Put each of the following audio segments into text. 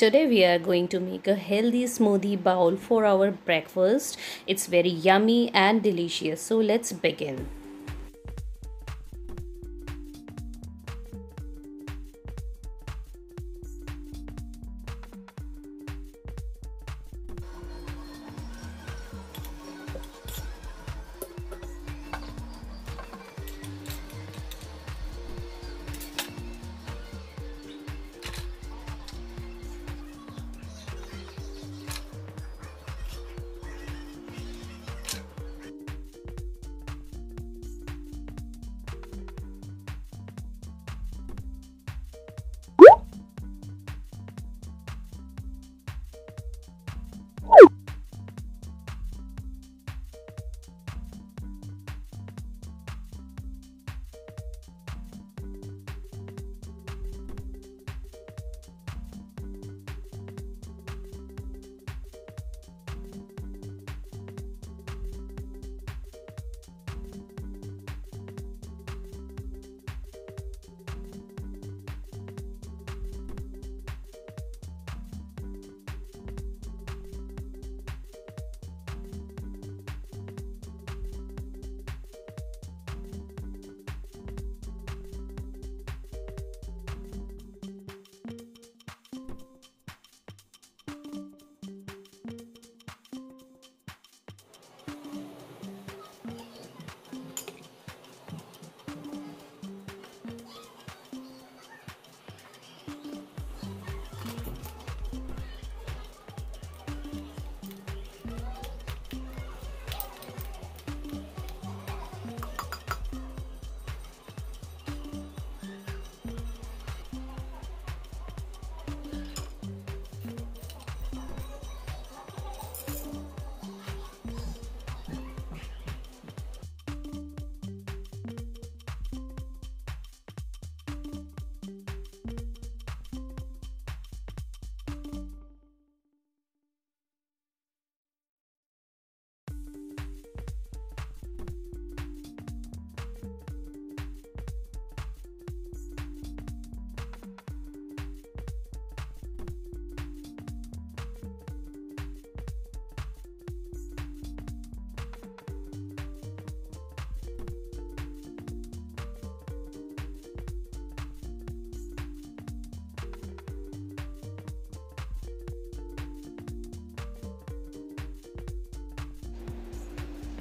Today we are going to make a healthy smoothie bowl for our breakfast. It's very yummy and delicious. So let's begin.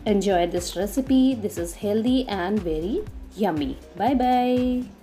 Enjoy this recipe. This is healthy and very yummy. Bye bye.